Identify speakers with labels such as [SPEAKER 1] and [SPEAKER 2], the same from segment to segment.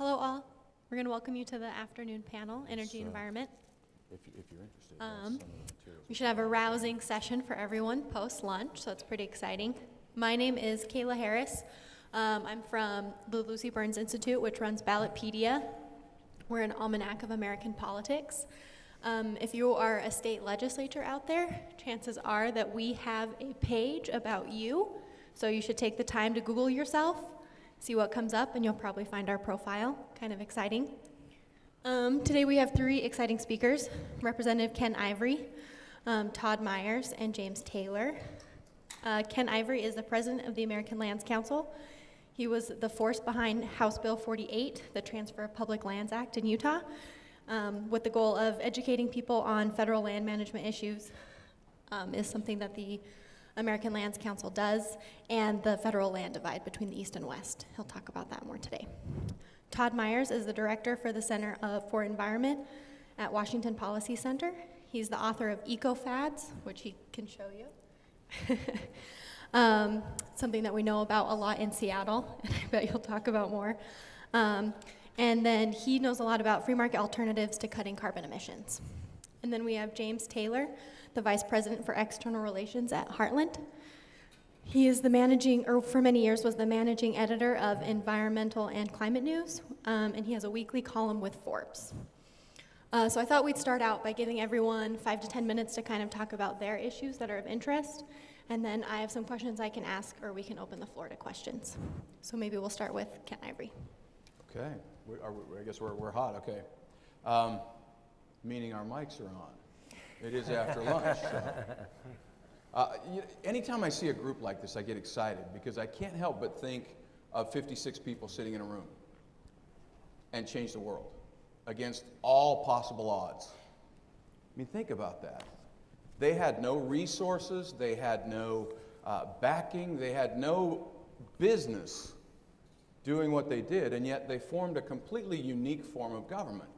[SPEAKER 1] Hello, all. We're going to welcome you to the afternoon panel, Energy
[SPEAKER 2] So-
[SPEAKER 1] Environment.
[SPEAKER 2] If, if you're interested,
[SPEAKER 1] Um,
[SPEAKER 2] some of the materials.
[SPEAKER 1] We should have a rousing session for everyone post lunch, so it's pretty exciting. My name is Kayla Harris. Um, I'm from the Lucy Burns Institute, which runs Ballotpedia. We're an almanac of American politics. Um, if you are a state legislature out there, chances are that we have a page about you. So you should take the time to Google yourself, see what comes up, and you'll probably find our profile. Kind of exciting. Um, today we have three exciting speakers Representative Ken Ivory, um, Todd Myers, and James Taylor. Uh, Ken Ivory is the president of the American Lands Council. He was the force behind House Bill 48, the Transfer of Public Lands Act in Utah, um, with the goal of educating people on federal land management issues. Um, is something that the American Lands Council does, and the federal land divide between the East and West. He'll talk about that more today. Todd Myers is the director for the Center for Environment at Washington Policy Center. He's the author of EcoFads, which he can show you. um, something that we know about a lot in Seattle, and I bet you'll talk about more. Um, and then he knows a lot about free market alternatives to cutting carbon emissions. And then we have James Taylor, the vice president for external relations at Heartland. He is the managing, or for many years was the managing editor of Environmental and Climate News, um, and he has a weekly column with Forbes. Uh, so I thought we'd start out by giving everyone five to 10 minutes to kind of talk about their issues that are of interest, and then I have some questions I can ask, or we can open the floor to questions. So maybe we'll start with Ken Ivory.
[SPEAKER 2] Okay, we- I guess we're, we're hot, okay. Um, Meaning our mics are on. It is after lunch. so. Uh, you- Anytime I see a group like this, I get excited because I can't help but think of 56 people sitting in a room and change the world against all possible odds. I mean, think about that. They had no resources, they had no uh, backing, they had no business doing what they did, and yet they formed a completely unique form of government.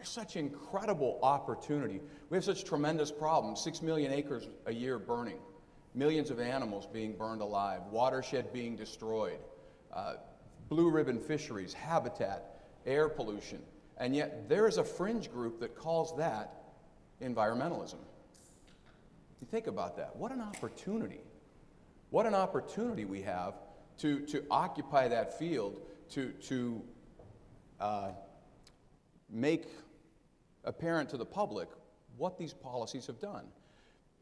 [SPEAKER 2] There's such incredible opportunity. We have such tremendous problems six million acres a year burning, millions of animals being burned alive, watershed being destroyed, uh, blue ribbon fisheries, habitat, air pollution. And yet there is a fringe group that calls that environmentalism. You think about that. What an opportunity. What an opportunity we have to, to occupy that field, to, to uh, make apparent to the public what these policies have done.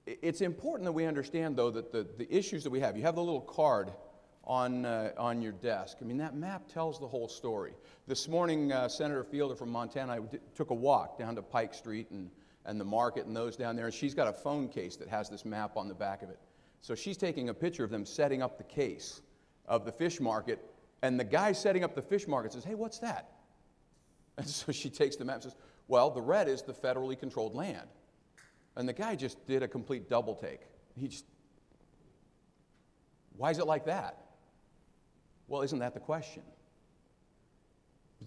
[SPEAKER 2] It's important that we understand, though, that the, the issues that we have, you have the little card on, uh, on your desk. I mean, that map tells the whole story. This morning, uh, Senator Fielder from Montana I took a walk down to Pike Street and, and the market and those down there, and she's got a phone case that has this map on the back of it. So she's taking a picture of them setting up the case of the fish market, and the guy setting up the fish market says, Hey, what's that? And so she takes the map and says, Well, the red is the federally controlled land. And the guy just did a complete double take. He just, why is it like that? Well, isn't that the question?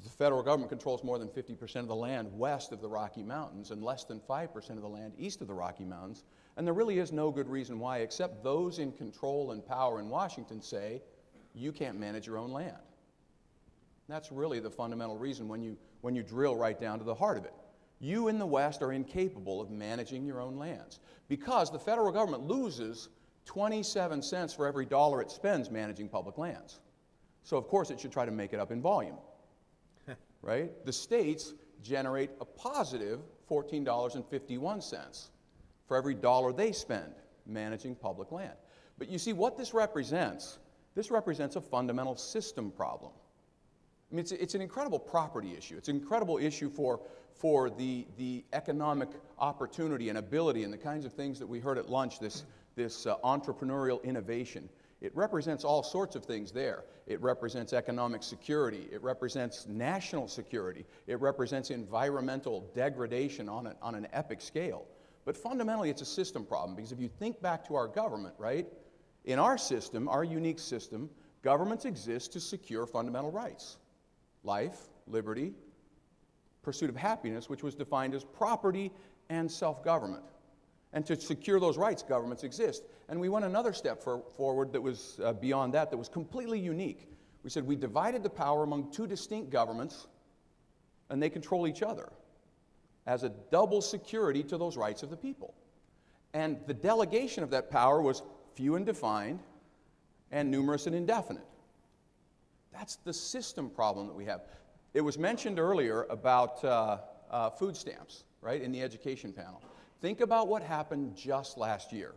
[SPEAKER 2] The federal government controls more than 50% of the land west of the Rocky Mountains and less than 5% of the land east of the Rocky Mountains. And there really is no good reason why, except those in control and power in Washington say, you can't manage your own land. That's really the fundamental reason when you, when you drill right down to the heart of it. You in the West are incapable of managing your own lands because the federal government loses 27 cents for every dollar it spends managing public lands. So, of course, it should try to make it up in volume. right? The states generate a positive $14.51 for every dollar they spend managing public land. But you see, what this represents, this represents a fundamental system problem. I mean, it's, it's an incredible property issue. It's an incredible issue for, for the, the economic opportunity and ability and the kinds of things that we heard at lunch, this, this uh, entrepreneurial innovation. It represents all sorts of things there. It represents economic security. It represents national security. It represents environmental degradation on, a, on an epic scale. But fundamentally, it's a system problem because if you think back to our government, right? In our system, our unique system, governments exist to secure fundamental rights life, liberty, pursuit of happiness, which was defined as property and self government. And to secure those rights, governments exist. And we went another step for, forward that was uh, beyond that, that was completely unique. We said we divided the power among two distinct governments, and they control each other as a double security to those rights of the people. And the delegation of that power was few and defined, and numerous and indefinite. That's the system problem that we have. It was mentioned earlier about uh, uh, food stamps, right, in the education panel. Think about what happened just last year.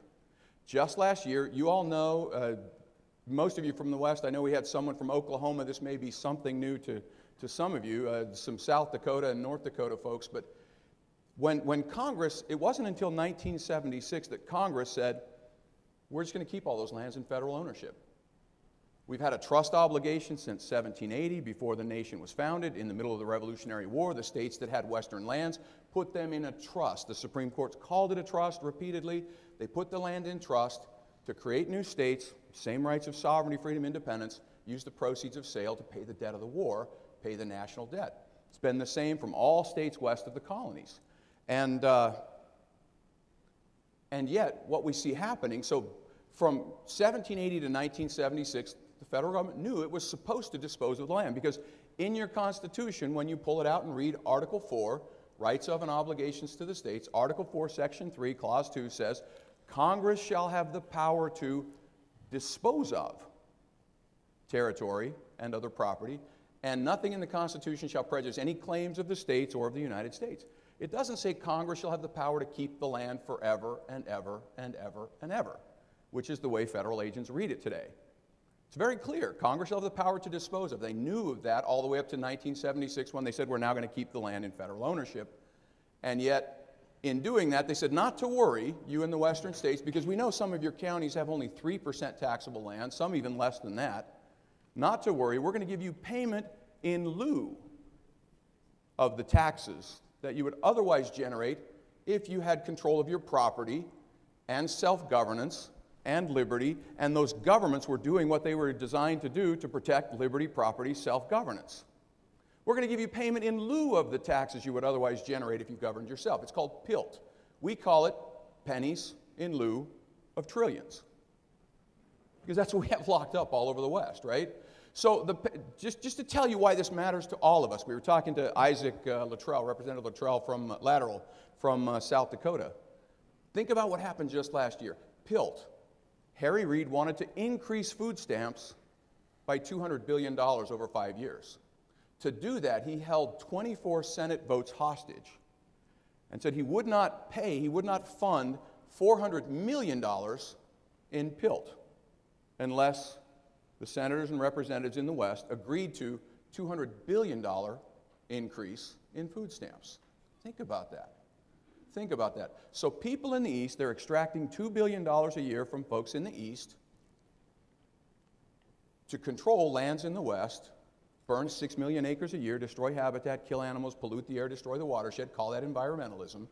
[SPEAKER 2] Just last year, you all know, uh, most of you from the West, I know we had someone from Oklahoma. This may be something new to, to some of you, uh, some South Dakota and North Dakota folks, but when, when Congress, it wasn't until 1976 that Congress said, we're just going to keep all those lands in federal ownership. We've had a trust obligation since 1780, before the nation was founded. In the middle of the Revolutionary War, the states that had western lands put them in a trust. The Supreme Court called it a trust repeatedly. They put the land in trust to create new states, same rights of sovereignty, freedom, independence, use the proceeds of sale to pay the debt of the war, pay the national debt. It's been the same from all states west of the colonies. And, uh, and yet, what we see happening, so from 1780 to 1976, the federal government knew it was supposed to dispose of the land because in your Constitution, when you pull it out and read Article 4, rights of and obligations to the states, Article 4, Section 3, Clause 2 says, Congress shall have the power to dispose of territory and other property, and nothing in the Constitution shall prejudice any claims of the states or of the United States. It doesn't say Congress shall have the power to keep the land forever and ever and ever and ever, which is the way federal agents read it today. It's very clear. Congress shall have the power to dispose of. They knew of that all the way up to 1976 when they said we're now going to keep the land in federal ownership. And yet, in doing that, they said not to worry, you in the western states, because we know some of your counties have only 3% taxable land, some even less than that. Not to worry, we're going to give you payment in lieu of the taxes that you would otherwise generate if you had control of your property and self governance and liberty, and those governments were doing what they were designed to do to protect liberty, property, self governance. We're going to give you payment in lieu of the taxes you would otherwise generate if you governed yourself. It's called PILT. We call it pennies in lieu of trillions. Because that's what we have locked up all over the West, right? So, the, just, just to tell you why this matters to all of us, we were talking to Isaac uh, Luttrell, Representative Luttrell from uh, Latterell, from uh, South Dakota. Think about what happened just last year. PILT, Harry Reid wanted to increase food stamps by $200 billion over five years. To do that, he held 24 Senate votes hostage and said he would not pay, he would not fund $400 million in PILT unless the senators and representatives in the West agreed to $200 billion increase in food stamps. Think about that. Think about that. So, people in the East, they're extracting $2 billion a year from folks in the East to control lands in the West, burn 6 million acres a year, destroy habitat, kill animals, pollute the air, destroy the watershed, call that environmentalism,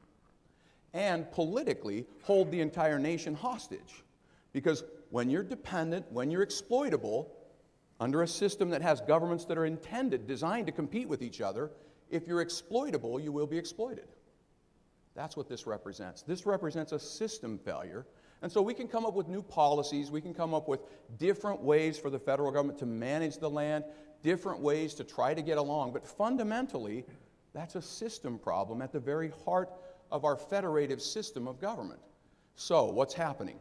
[SPEAKER 2] and politically hold the entire nation hostage. Because when you're dependent, when you're exploitable, under a system that has governments that are intended, designed to compete with each other, if you're exploitable, you will be exploited. That's what this represents. This represents a system failure. And so we can come up with new policies, we can come up with different ways for the federal government to manage the land, different ways to try to get along. But fundamentally, that's a system problem at the very heart of our federative system of government. So, what's happening?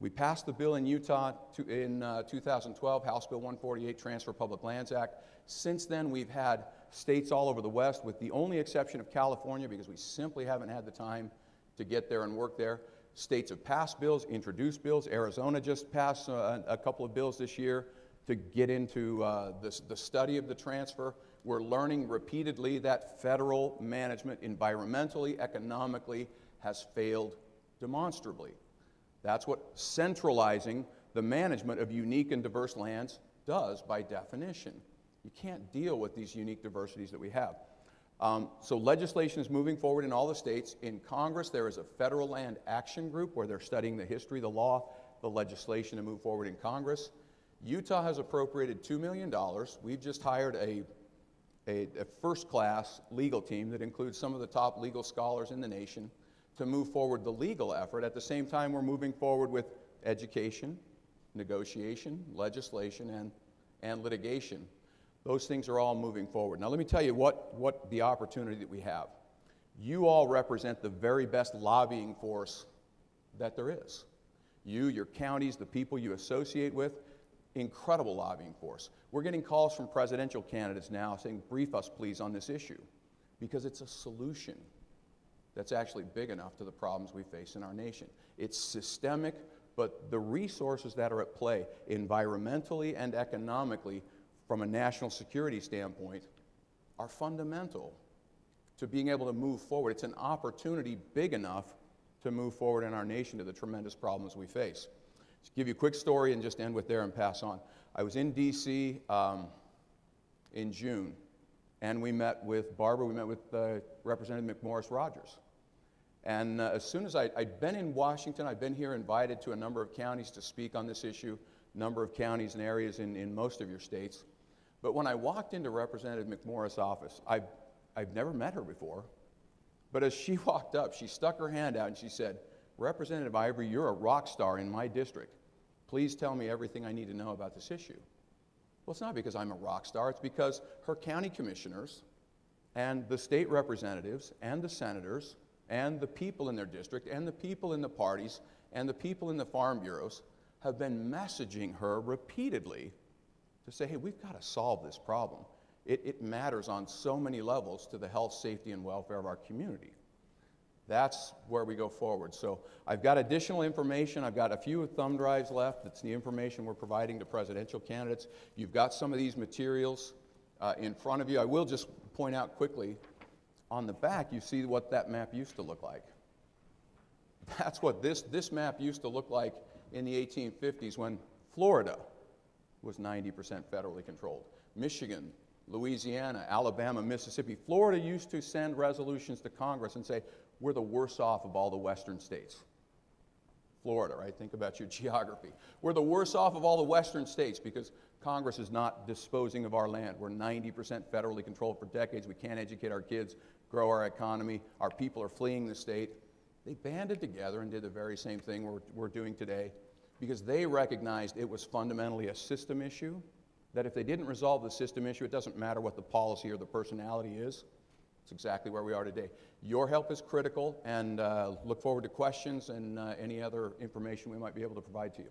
[SPEAKER 2] We passed the bill in Utah in uh, 2012, House Bill 148, Transfer Public Lands Act. Since then, we've had states all over the West, with the only exception of California, because we simply haven't had the time to get there and work there. States have passed bills, introduced bills. Arizona just passed uh, a couple of bills this year to get into uh, the study of the transfer. We're learning repeatedly that federal management, environmentally, economically, has failed demonstrably. That's what centralizing the management of unique and diverse lands does by definition. You can't deal with these unique diversities that we have. Um, so legislation is moving forward in all the states. In Congress, there is a federal land action group where they're studying the history, the law, the legislation to move forward in Congress. Utah has appropriated $2 million. We've just hired a, a, a first class legal team that includes some of the top legal scholars in the nation to move forward the legal effort. At the same time, we're moving forward with education, negotiation, legislation, and and litigation, those things are all moving forward. Now, let me tell you what, what the opportunity that we have. You all represent the very best lobbying force that there is. You, your counties, the people you associate with, incredible lobbying force. We're getting calls from presidential candidates now saying, brief us, please, on this issue, because it's a solution that's actually big enough to the problems we face in our nation. It's systemic, but the resources that are at play, environmentally and economically, from a national security standpoint, are fundamental to being able to move forward. It's an opportunity big enough to move forward in our nation to the tremendous problems we face. To give you a quick story and just end with there and pass on. I was in D.C. Um, in June, and we met with Barbara, we met with uh, Representative McMorris Rodgers. And uh, as soon as I, had been in Washington, I'd been here invited to a number of counties to speak on this issue, number of counties and areas in, in most of your states. But when I walked into Representative McMorris' office, I, I've never met her before. But as she walked up, she stuck her hand out and she said, Representative Ivory, you're a rock star in my district. Please tell me everything I need to know about this issue. Well, it's not because I'm a rock star, it's because her county commissioners and the state representatives and the senators and the people in their district and the people in the parties and the people in the farm bureaus have been messaging her repeatedly to say, hey, we've got to solve this problem. It, it, matters on so many levels to the health, safety, and welfare of our community. That's where we go forward. So I've got additional information. I've got a few thumb drives left. That's the information we're providing to presidential candidates. You've got some of these materials uh, in front of you. I will just point out quickly on the back, you see what that map used to look like. That's what this, this map used to look like in the 1850s when Florida was 90% federally controlled. Michigan, Louisiana, Alabama, Mississippi. Florida used to send resolutions to Congress and say, we're the worst off of all the western states. Florida, right? Think about your geography. We're the worst off of all the western states because Congress is not disposing of our land. We're 90% federally controlled for decades. We can't educate our kids grow our economy. Our people are fleeing the state. They banded together and did the very same thing we're, we're doing today because they recognized it was fundamentally a system issue. That if they didn't resolve the system issue, it doesn't matter what the policy or the personality is. It's exactly where we are today. Your help is critical, and uh, look forward to questions and uh, any other information we might be able to provide to you.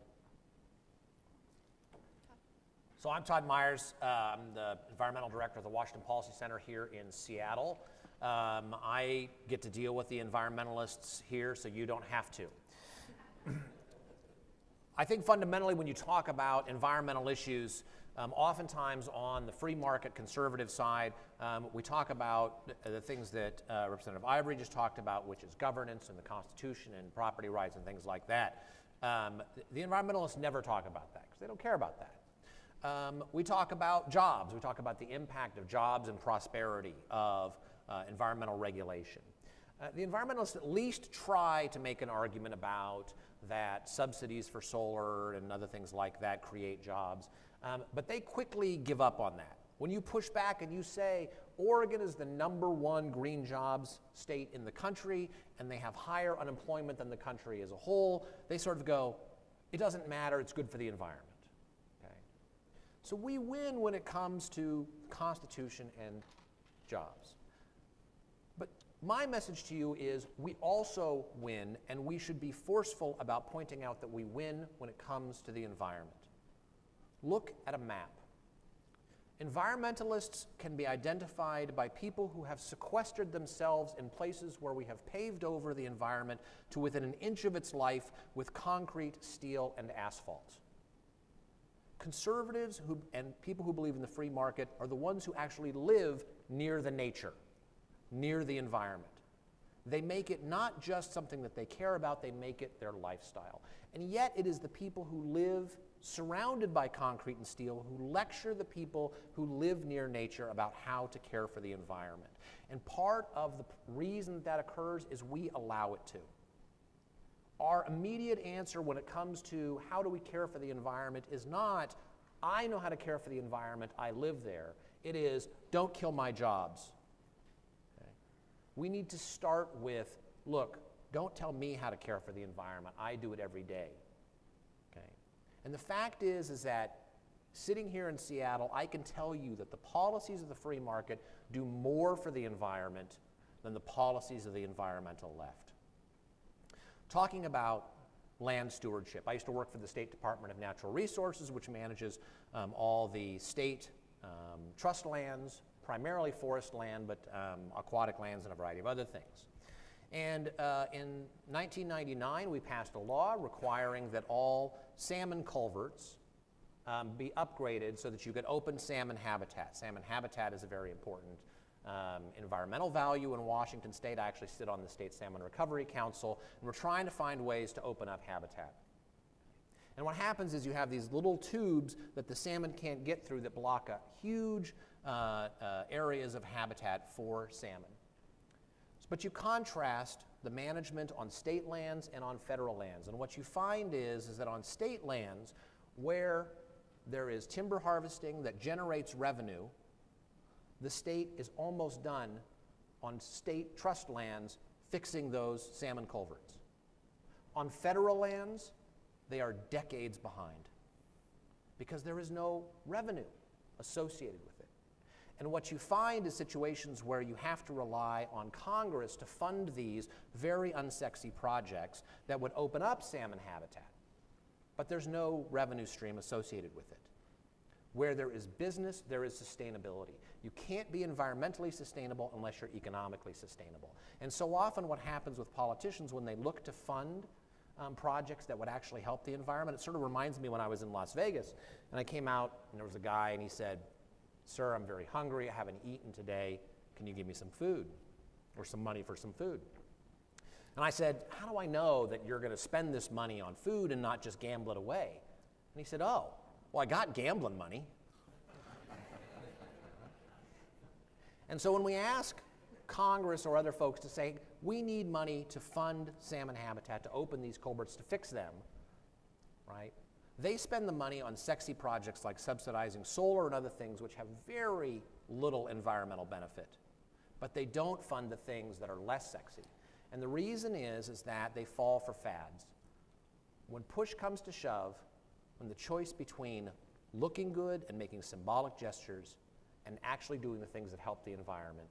[SPEAKER 3] So I'm Todd Myers. Uh, I'm the environmental director of the Washington Policy Center here in Seattle. Um, I get to deal with the environmentalists here, so you don't have to. I think fundamentally, when you talk about environmental issues, um, oftentimes on the free market conservative side, um, we talk about the things that uh, Representative Ivory just talked about, which is governance and the Constitution and property rights and things like that. Um, the environmentalists never talk about that because they don't care about that. Um, we talk about jobs. We talk about the impact of jobs and prosperity, of uh, environmental regulation. Uh, the environmentalists at least try to make an argument about that subsidies for solar and other things like that create jobs, um, but they quickly give up on that. When you push back and you say, Oregon is the number one green jobs state in the country and they have higher unemployment than the country as a whole, they sort of go, it doesn't matter, it's good for the environment. Okay? So we win when it comes to Constitution and jobs. My message to you is we also win, and we should be forceful about pointing out that we win when it comes to the environment. Look at a map. Environmentalists can be identified by people who have sequestered themselves in places where we have paved over the environment to within an inch of its life with concrete, steel, and asphalt. Conservatives who, and people who believe in the free market are the ones who actually live near the nature near the environment. They make it not just something that they care about, they make it their lifestyle. And yet, it is the people who live surrounded by concrete and steel who lecture the people who live near nature about how to care for the environment. And part of the reason that, occurs is we allow it to. Our immediate answer when it comes to how do we care for the environment is not, I know how to care for the environment, I live there. It is, don't kill my jobs we need to start with look, don't tell me how to care for the environment. I do it every day. Okay? And the fact is, is that Sitting here in Seattle, I can tell you that the policies of the free market do more for the environment than the policies of the environmental left. Talking about land stewardship, I used to work for the State Department of Natural Resources, which manages um, all the state um, trust lands, primarily forest land, but um, aquatic lands and a variety of other things. And uh, in 1999, we passed a law requiring that all salmon culverts um, be upgraded so that you could open salmon habitat. Salmon habitat is a very important um, environmental value in Washington State. I actually sit on the State Salmon Recovery Council, and we're trying to find ways to open up habitat. And what happens is you have these little tubes that the salmon can't get through that block a huge Uh, uh, areas of habitat for salmon. But you contrast the management on state lands and on federal lands. And what you find is, is that on state lands, where there is timber harvesting that generates revenue, the state is almost done on state trust lands fixing those salmon culverts. On federal lands, they are decades behind because there is no revenue associated with it. And what you find is situations where you have to rely on Congress to fund these very unsexy projects that would open up salmon habitat. But there's no revenue stream associated with it. Where there is business, there is sustainability. You can't be environmentally sustainable unless you're economically sustainable. And so often, what happens with politicians when they look to fund um, projects that would actually help the environment, it sort of reminds me when I was in Las Vegas and I came out and there was a guy and he said, Sir, I'm very hungry. I haven't eaten today. Can you give me some food or some money for some food? And I said, How do I know that you're going to spend this money on food and not just gamble it away? And he said, Oh, well, I got gambling money. and so when we ask Congress or other folks to say, we need money to fund salmon habitat, to open these culverts, to fix them, right? They spend the money on sexy projects like subsidizing solar and other things which have very little environmental benefit. But they don't fund the things that are less sexy. And the reason is, is that they fall for fads. When push comes to shove, when the choice between looking good and making symbolic gestures and actually doing the things that help the environment,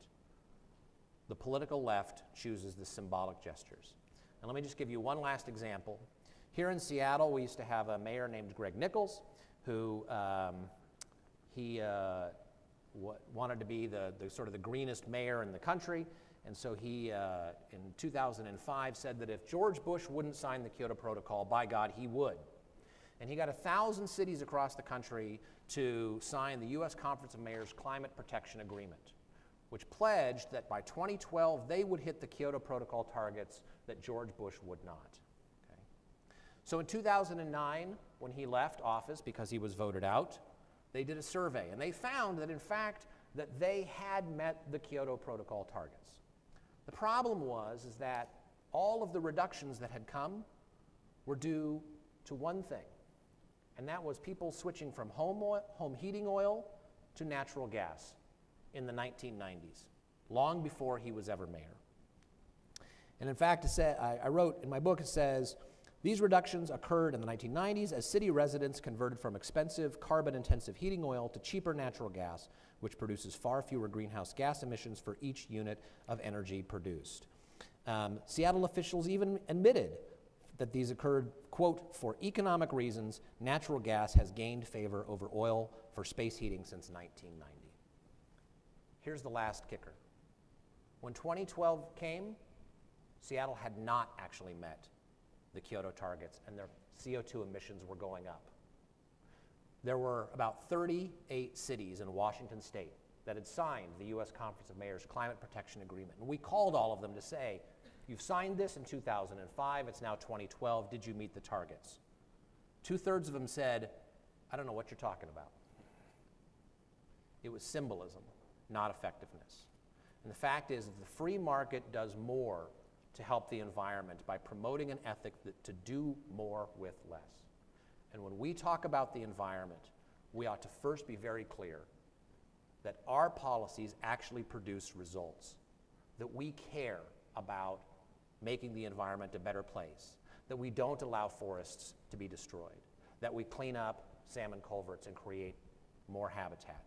[SPEAKER 3] the political left chooses the symbolic gestures. And let me just give you one last example. Here in Seattle, we used to have a mayor named Greg Nickels, who um, he uh, wanted to be the, the, sort of the greenest mayor in the country. And so he, uh, in 2005, said that if George Bush wouldn't sign the Kyoto Protocol, by God, he would. And he got a thousand cities across the country to sign the U.S. Conference of Mayors Climate Protection Agreement which pledged that by 2012 they would hit the Kyoto Protocol targets that George Bush would not. So in 2009, when he left office because he was voted out, they did a survey and they found that in fact that they had met the Kyoto Protocol targets. The problem was is that all of the reductions that had come were due to one thing, and that was people switching from home, oil, home heating oil to natural gas in the 1990s, long before he was ever mayor. And in fact, I wrote in my book, it says, these reductions occurred in the 1990s as city residents converted from expensive carbon intensive heating oil to cheaper natural gas, which produces far fewer greenhouse gas emissions for each unit of energy produced. Um, Seattle officials even admitted that these occurred, quote, for economic reasons, natural gas has gained favor over oil for space heating since 1990. Here's the last kicker. When 2012 came, Seattle had not actually met the Kyoto targets, and their CO2 emissions were going up. There were about 38 cities in Washington state that had signed the U.S. Conference of Mayors Climate Protection Agreement. And we called all of them to say, You've signed this in 2005, it's now 2012, did you meet the targets? Two thirds of them said, I don't know what you're talking about. It was symbolism not effectiveness. And the fact is the free market does more to help the environment by promoting an ethic that to do more with less. And when we talk about the environment, we ought to first be very clear that our policies actually produce results, that we care about making the environment a better place, that we don't allow forests to be destroyed, that we clean up salmon culverts and create more habitat.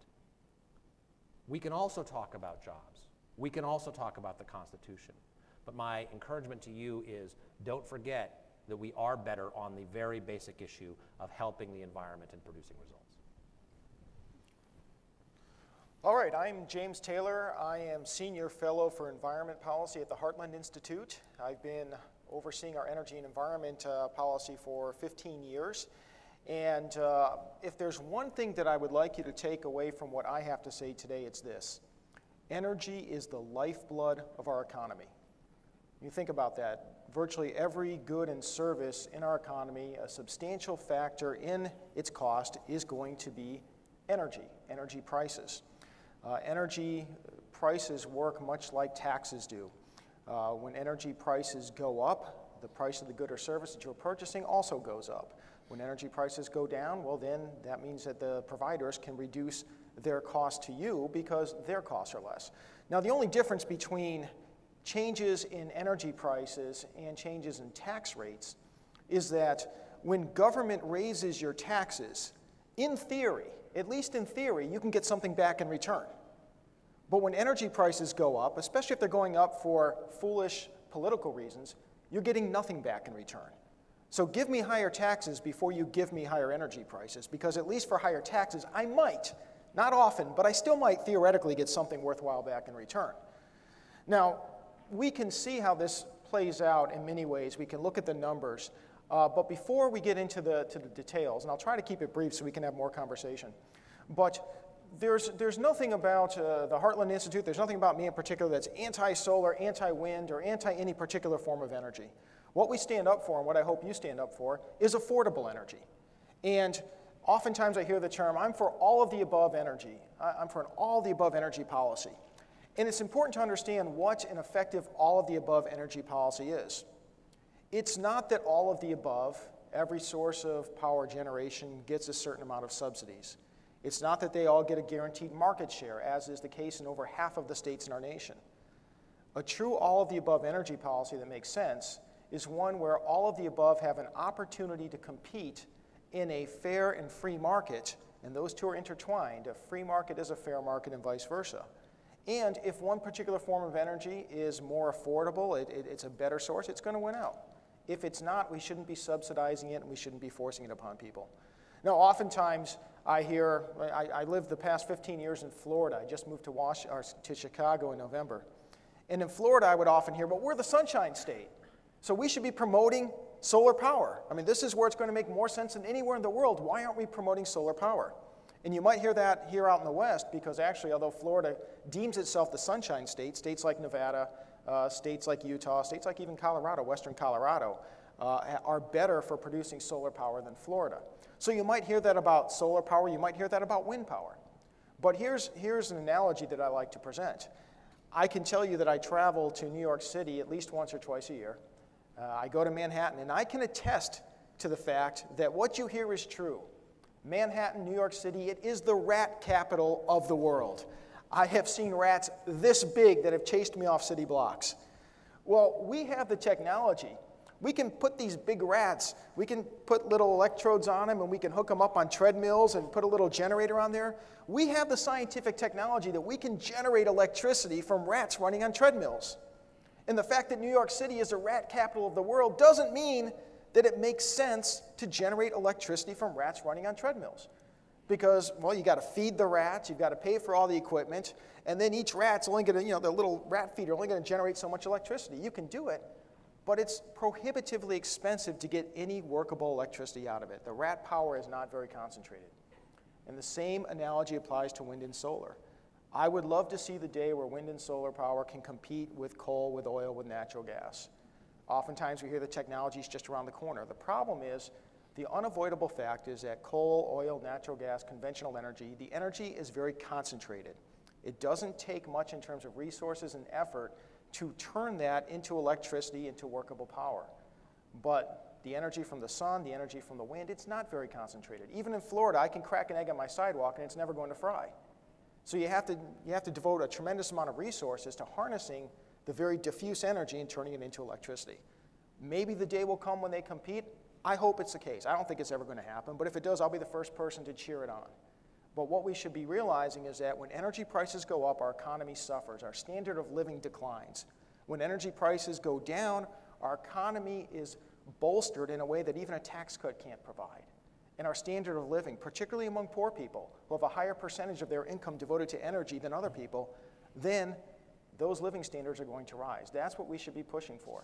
[SPEAKER 3] We can also talk about jobs. We can also talk about the Constitution. But my encouragement to you is don't forget that we are better on the very basic issue of helping the environment and producing results.
[SPEAKER 4] All right, I'm James Taylor. I am Senior Fellow for Environment Policy at the Heartland Institute. I've been overseeing our energy and environment uh, policy for 15 years. And uh, if there's one thing that I would like you to take away from what I have to say today, it's this energy is the lifeblood of our economy. You think about that. Virtually every good and service in our economy, a substantial factor in its cost is going to be energy, energy prices. Uh, energy prices work much like taxes do. Uh, when energy prices go up, the price of the good or service that you're purchasing also goes up. When energy prices go down, well, then that means that the providers can reduce their cost to you because their costs are less. Now, the only difference between changes in energy prices and changes in tax rates is that when government raises your taxes, in theory, at least in theory, you can get something back in return. But when energy prices go up, especially if they're going up for foolish political reasons, you're getting nothing back in return. So give me higher taxes before you give me higher energy prices, because at least for higher taxes, I might, not often, but I still might theoretically get something worthwhile back in return. Now, we can see how this plays out in many ways. We can look at the numbers. Uh, but before we get into the, to the details, and I'll try to keep it brief so we can have more conversation, but there's, there's nothing about uh, the Heartland Institute, there's nothing about me in particular that's anti solar, anti wind, or anti any particular form of energy. What we stand up for, and what I hope you stand up for, is affordable energy. And oftentimes I hear the term, I'm for all of the above energy. I'm for an all the above energy policy. And it's important to understand what an effective all of the above energy policy is. It's not that all of the above, every source of power generation, gets a certain amount of subsidies. It's not that they all get a guaranteed market share, as is the case in over half of the states in our nation. A true all of the above energy policy that makes sense is one where all of the above have an opportunity to compete in a fair and free market, and those two are intertwined. A free market is a fair market, and vice versa. And if one particular form of energy is more affordable, it, it, it's a better source, it's going to win out. If it's not, we shouldn't be subsidizing it and we shouldn't be forcing it upon people. Now, oftentimes I hear, I, I lived the past 15 years in Florida. I just moved to, or to Chicago in November. And in Florida, I would often hear, but we're the sunshine state. So we should be promoting solar power. I mean, this is where it's going to make more sense than anywhere in the world. Why aren't we promoting solar power? And you might hear that here out in the West because actually, although Florida deems itself the sunshine state, states like Nevada, uh, states like Utah, states like even Colorado, western Colorado, uh, are better for producing solar power than Florida. So you might hear that about solar power, you might hear that about wind power. But here's, here's an analogy that I like to present. I can tell you that I travel to New York City at least once or twice a year. Uh, I go to Manhattan, and I can attest to the fact that what you hear is true. Manhattan, New York City, it is the rat capital of the world. I have seen rats this big that have chased me off city blocks. Well, we have the technology we can put these big rats, we can put little electrodes on them and we can hook them up on treadmills and put a little generator on there. We have the scientific technology that we can generate electricity from rats running on treadmills. And the fact that New York City is the rat capital of the world doesn't mean that it makes sense to generate electricity from rats running on treadmills. Because, well, you got to feed the rats, you've got to pay for all the equipment, and then each rat's only going to, you know, the little rat feeder only going to generate so much electricity. You can do it, but it's prohibitively expensive to get any workable electricity out of it. The rat power is not very concentrated. And the same analogy applies to wind and solar. I would love to see the day where wind and solar power can compete with coal, with oil, with natural gas. Oftentimes we hear the technology is just around the corner. The problem is the unavoidable fact is that coal, oil, natural gas, conventional energy, the energy is very concentrated. It doesn't take much in terms of resources and effort to turn that into electricity, into workable power. But the energy from the sun, the energy from the wind, it's not very concentrated. Even in Florida, I can crack an egg on my sidewalk and it's never going to fry. So you have to, you have to devote a tremendous amount of resources to harnessing the very diffuse energy and turning it into electricity. Maybe the day will come when they compete. I hope it's the case. I don't think it's ever going to happen, but if it does, I'll be the first person to cheer it on. But what we should be realizing is that when energy prices go up, our economy suffers, our standard of living declines. When energy prices go down, our economy is bolstered in a way that even a tax cut can't provide. And our standard of living, particularly among poor people who have a higher percentage of their income devoted to energy than other people, then those living standards are going to rise. That's what we should be pushing for.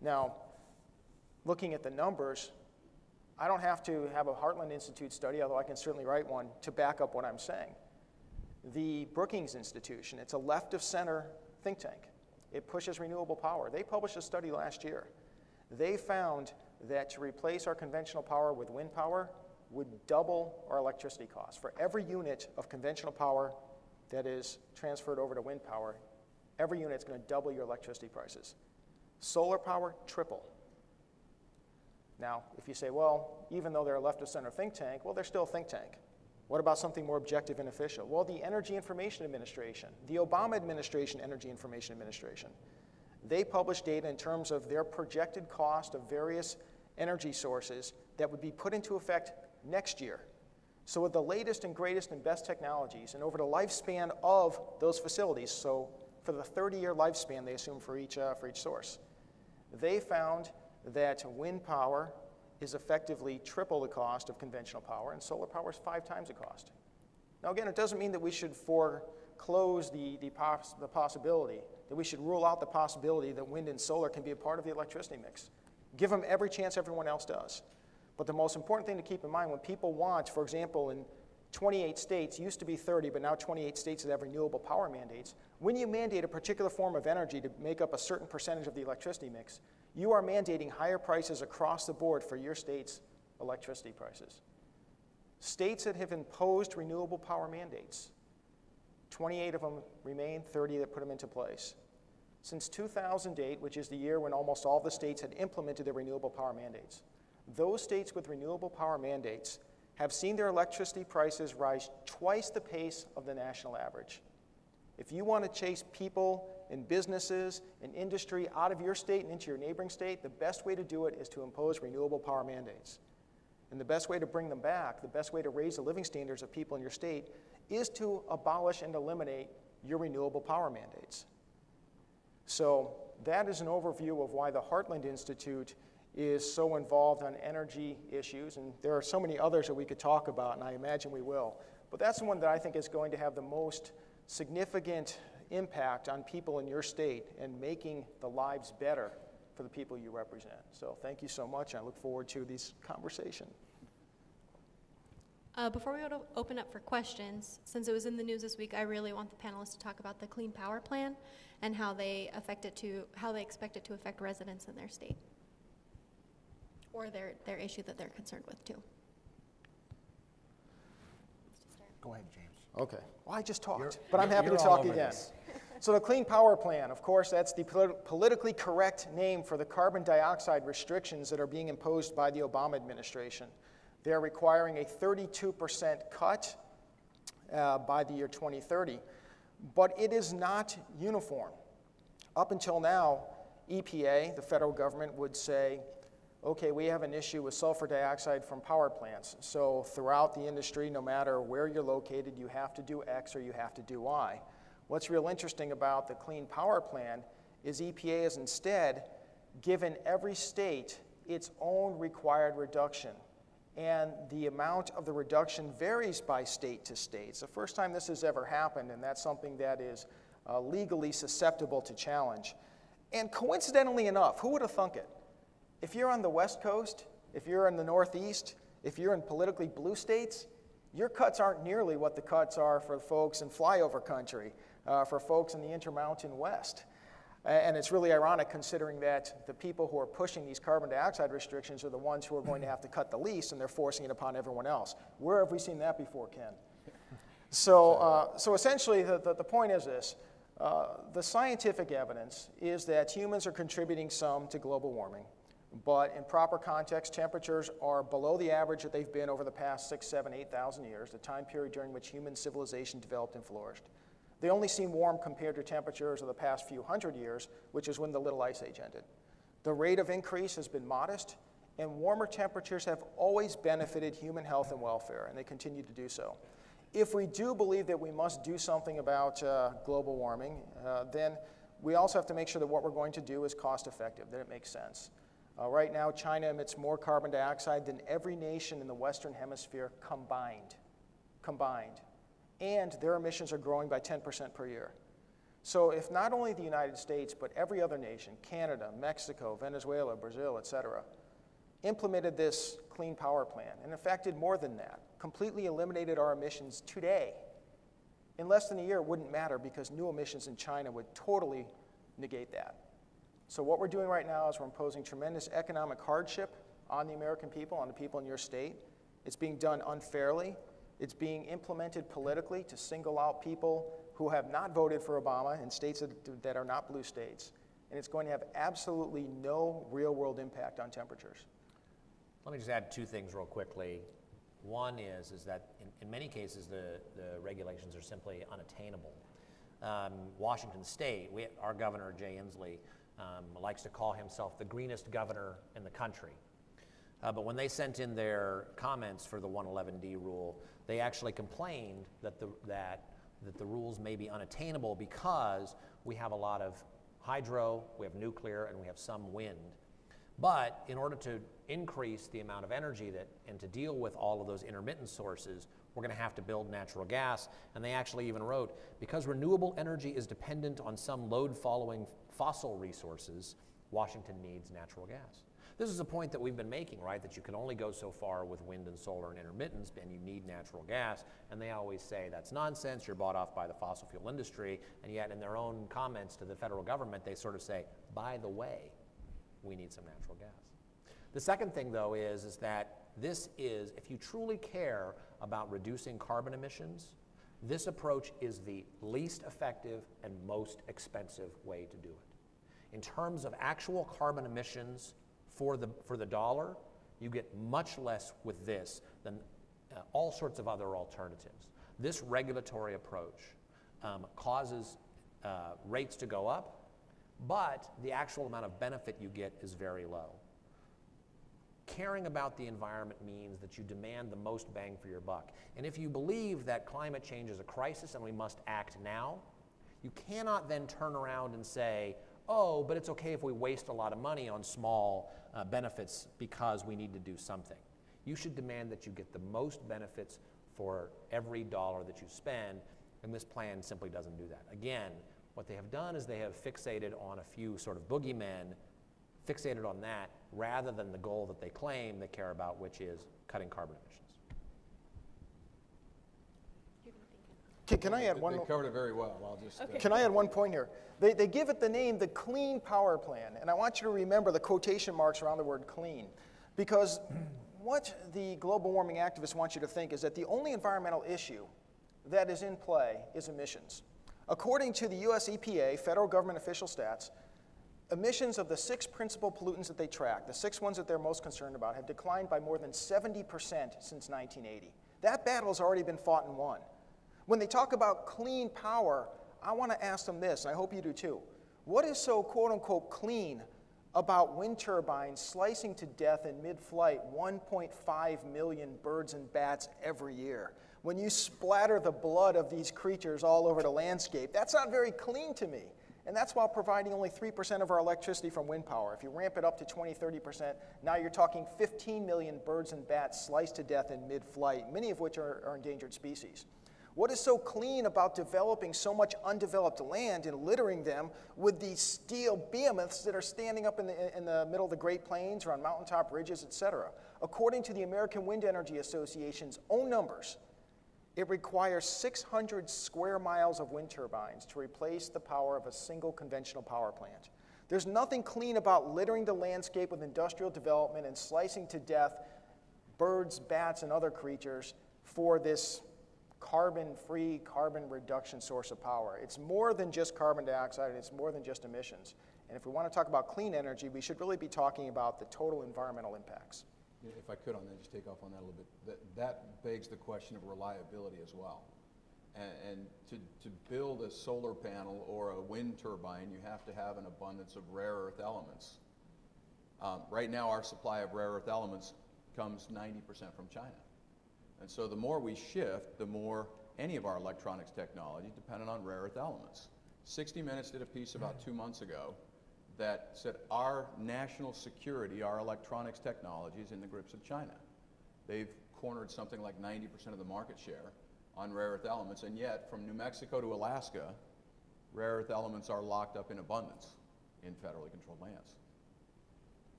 [SPEAKER 4] Now, looking at the numbers, I don't have to have a Heartland Institute study, although I can certainly write one to back up what I'm saying. The Brookings Institution, it's a left of center think tank. It pushes renewable power. They published a study last year. They found that to replace our conventional power with wind power would double our electricity costs. For every unit of conventional power that is transferred over to wind power, every unit is going to double your electricity prices. Solar power, triple. Now, if you say, well, even though they're a left of center think tank, well, they're still a think tank. What about something more objective and official? Well, the Energy Information Administration, the Obama administration Energy Information Administration, they publish data in terms of their projected cost of various energy sources that would be put into effect next year. So, with the latest and greatest and best technologies, and over the lifespan of those facilities, so for the 30 year lifespan they assume for each, uh, for each source, they found that wind power is effectively triple the cost of conventional power, and solar power is five times the cost. Now, again, it doesn't mean that we should foreclose the, the, poss- the possibility, that we should rule out the possibility that wind and solar can be a part of the electricity mix. Give them every chance everyone else does. But the most important thing to keep in mind when people want, for example, in 28 states, used to be 30, but now 28 states that have renewable power mandates, when you mandate a particular form of energy to make up a certain percentage of the electricity mix, you are mandating higher prices across the board for your state's electricity prices. States that have imposed renewable power mandates, 28 of them remain, 30 that put them into place. Since 2008, which is the year when almost all the states had implemented their renewable power mandates, those states with renewable power mandates have seen their electricity prices rise twice the pace of the national average. If you want to chase people and businesses and industry out of your state and into your neighboring state, the best way to do it is to impose renewable power mandates. And the best way to bring them back, the best way to raise the living standards of people in your state, is to abolish and eliminate your renewable power mandates. So, that is an overview of why the Heartland Institute is so involved on energy issues. And there are so many others that we could talk about, and I imagine we will. But that's the one that I think is going to have the most significant impact on people in your state and making the lives better for the people you represent. So thank you so much. And I look forward to this conversation.
[SPEAKER 1] Uh, before we open up for questions, since it was in the news this week, I really want the panelists to talk about the Clean Power Plan and how they affect it to how they expect it to affect residents in their state or their, their issue that they're concerned with too.
[SPEAKER 3] Go ahead, James.
[SPEAKER 4] Okay. Well, I just talked,
[SPEAKER 3] You're-
[SPEAKER 4] but I'm happy to
[SPEAKER 3] you're all
[SPEAKER 4] talk
[SPEAKER 3] over
[SPEAKER 4] again.
[SPEAKER 3] this.
[SPEAKER 4] So the Clean Power Plan, of course, that's the polit- politically correct name for the carbon dioxide restrictions that are being imposed by the Obama administration. They're requiring a 32% cut uh, by the year 2030, but it is not uniform. Up until now, EPA, the federal government, would say, okay, we have an issue with sulfur dioxide from power plants. So throughout the industry, no matter where you're located, you have to do X or you have to do Y. What's real interesting about the Clean Power Plan is EPA has instead given every state its own required reduction. And the amount of the reduction varies by state to state. It's the first time this has ever happened, and that's something that is uh, legally susceptible to challenge. And coincidentally enough, who would have thunk it? If you're on the West Coast, if you're in the Northeast, if you're in politically blue states, your cuts aren't nearly what the cuts are for folks in flyover country uh, for folks in the Intermountain West. And it's really ironic considering that the people who are pushing these carbon dioxide restrictions are the ones who are going to have to cut the least, and they're forcing it upon everyone else. Where have we seen that before, Ken? So, uh, so essentially, the, the, the, point is this uh, the scientific evidence is that humans are contributing some to global warming, but in proper context, temperatures are below the average that they've been over the past six, seven, eight thousand years, the time period during which human civilization developed and flourished. They only seem warm compared to temperatures of the past few hundred years, which is when the Little Ice Age ended. The rate of increase has been modest, and warmer temperatures have always benefited human health and welfare, and they continue to do so. If we do believe that we must do something about uh, global warming, uh, then we also have to make sure that what we're going to do is cost effective, that it makes sense. Uh, right now, China emits more carbon dioxide than every nation in the Western Hemisphere combined. Combined. And their emissions are growing by 10% per year. So if not only the United States, but every other nation, Canada, Mexico, Venezuela, Brazil, et cetera, implemented this clean power plan, and in fact did more than that, completely eliminated our emissions today, in less than a year it wouldn't matter because new emissions in China would totally negate that. So what we're doing right now is we're imposing tremendous economic hardship on the American people, on the people in your state. It's being done unfairly. It's being implemented politically to single out people who have not voted for Obama in states that, that are not blue states. And it's going to have absolutely no real world impact on temperatures.
[SPEAKER 3] Let me just add two things real quickly. One is, is that in, in many cases the, the regulations are simply unattainable. Um, Washington State, we, our governor, Jay Inslee, um, likes to call himself the greenest governor in the country. Uh, but when they sent in their comments for the 111D rule, they actually complained that the, that, that the rules may be unattainable because we have a lot of hydro, we have nuclear, and we have some wind. But in order to increase the amount of energy that, and to deal with all of those intermittent sources, we're going to have to build natural gas. And they actually even wrote because renewable energy is dependent on some load following fossil resources, Washington needs natural gas. This is a point that we've been making, right? That you can only go so far with wind and solar and intermittence, and you need natural gas. And they always say that's nonsense, you're bought off by the fossil fuel industry. And yet, in their own comments to the federal government, they sort of say, by the way, we need some natural gas. The second thing, though, is, is that this is, if you truly care about reducing carbon emissions, this approach is the least effective and most expensive way to do it. In terms of actual carbon emissions for the, for the dollar, you get much less with this than uh, all sorts of other alternatives. This regulatory approach um, causes uh, rates to go up, but the actual amount of benefit you get is very low. Caring about the environment means that you demand the most bang for your buck. And if you believe that climate change is a crisis and we must act now, you cannot then turn around and say, oh, but it's okay if we waste a lot of money on small uh, benefits because we need to do something. You should demand that you get the most benefits for every dollar that you spend, and this plan simply doesn't do that. Again, what they have done is they have fixated on a few sort of boogeymen, fixated on that, rather than the goal that they claim they care about, which is cutting carbon emissions.
[SPEAKER 4] Can, can I add one?
[SPEAKER 2] They covered it very well. I'll just. uh,
[SPEAKER 4] Can I add one point here? They, they give it the name the Clean Power Plan, and I want you to remember the quotation marks around the word clean, because what the global warming activists want you to think is that the only environmental issue that is in play is emissions. According to the US EPA, federal government official stats, emissions of the six principal pollutants that they track, the six ones that they're most concerned about, have declined by more than 70% since 1980. That battle has already been fought and won. When they talk about clean power, I want to ask them this, and I hope you do too. What is so quote unquote clean about wind turbines slicing to death in mid flight 1.5 million birds and bats every year? When you splatter the blood of these creatures all over the landscape, that's not very clean to me. And that's while providing only 3% of our electricity from wind power. If you ramp it up to 20, 30%, now you're talking 15 million birds and bats sliced to death in mid flight, many of which are, are endangered species. What is so clean about developing so much undeveloped land and littering them with these steel behemoths that are standing up in the, in the middle of the Great Plains or on mountaintop ridges, et cetera? According to the American Wind Energy Association's own numbers, it requires 600 square miles of wind turbines to replace the power of a single conventional power plant. There's nothing clean about littering the landscape with industrial development and slicing to death birds, bats, and other creatures for this carbon free, carbon reduction source of power. It's more than just carbon dioxide, and it's more than just emissions. And if we want to talk about clean energy, we should really be talking about the total environmental impacts.
[SPEAKER 2] If I could on that, just take off on that a little bit. That, that begs the question of reliability as well. And, and to, to build a solar panel or a wind turbine, you have to have an abundance of rare earth elements. Um, right now, our supply of rare earth elements comes 90% from China. And so the more we shift, the more any of our electronics technology dependent on rare earth elements. 60 Minutes did a piece about two months ago that said our national security, our electronics technology is in the grips of China. They've cornered something like 90% of the market share on rare earth elements, and yet from New Mexico to Alaska, rare earth elements are locked up in abundance in federally controlled lands.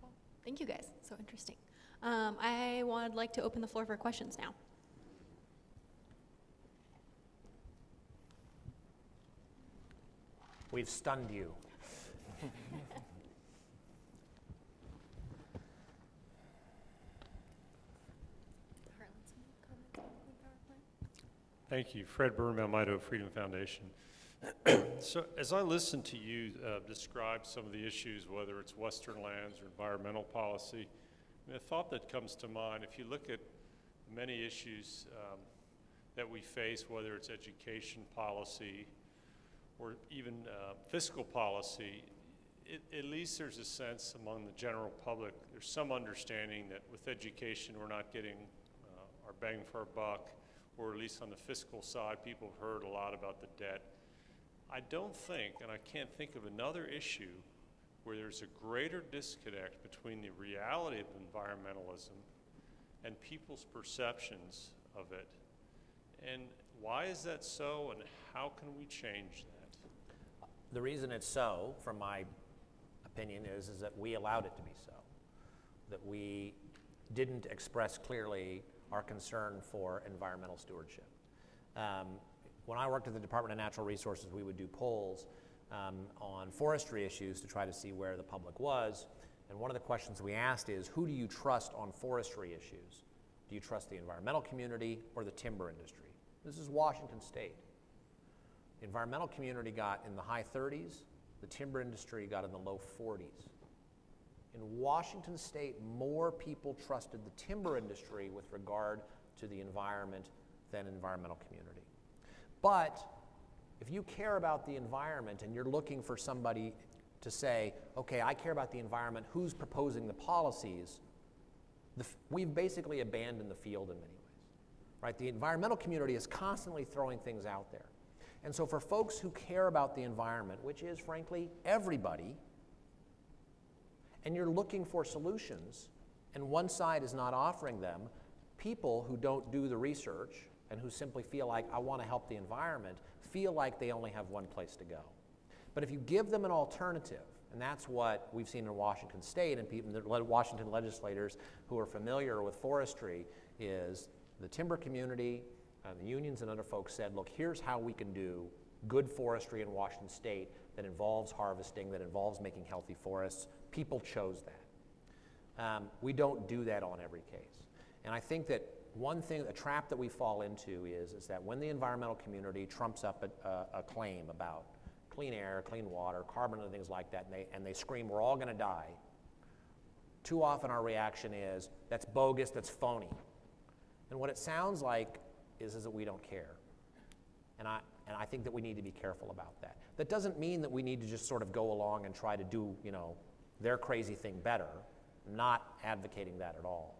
[SPEAKER 1] Cool. Thank you guys. So interesting. Um, I would like to open the floor for questions now.
[SPEAKER 3] We've stunned you.
[SPEAKER 5] Thank you. Fred Birnbaum, Idaho Freedom Foundation. so, as I listen to you uh, describe some of the issues, whether it's Western lands or environmental policy, I mean, a thought that comes to mind if you look at many issues um, that we face, whether it's education policy or even uh, fiscal policy, it, at least there's a sense among the general public, there's some understanding that with education we're not getting uh, our bang for our buck or at least on the fiscal side, people have heard a lot about the debt. I don't think, and I can't think of another issue where there's a greater disconnect between the reality of environmentalism and people's perceptions of it. And why is that so, and how can we change that?
[SPEAKER 3] The reason it's so, from my opinion, is, is that we allowed it to be so. That we didn't express clearly our concern for environmental stewardship. Um, when I worked at the Department of Natural Resources, we would do polls um, on forestry issues to try to see where the public was. And one of the questions we asked is who do you trust on forestry issues? Do you trust the environmental community or the timber industry? This is Washington State. The environmental community got in the high 30s, the timber industry got in the low 40s. In Washington state, more people trusted the timber industry with regard to the environment than environmental community. But if you care about the environment and you're looking for somebody to say, okay, I care about the environment, who's proposing the policies, the we've basically abandoned the field in many ways. Right? The environmental community is constantly throwing things out there. And so for folks who care about the environment, which is frankly everybody, and you're looking for solutions, and one side is not offering them, people who don't do the research and who simply feel like, I want to help the environment, feel like they only have one place to go. But if you give them an alternative, and that's what we've seen in Washington State and people, the Washington legislators who are familiar with forestry, is the timber community, uh, the unions and other folks said, look, here's how we can do good forestry in Washington State that involves harvesting, that involves making healthy forests, People chose that. Um, we don't do that on every case. And I think that one thing, a trap that we fall into is, is that when the environmental community trumps up a, a, a claim about clean air, clean water, carbon and things like that, and they, and they scream, we're all going to die, too often our reaction is, that's bogus, that's phony. And what it sounds like is, is that we don't care. And I, and I think that we need to be careful about that. That doesn't mean that we need to just sort of go along and try to do, you know, their crazy thing better. not advocating that at all.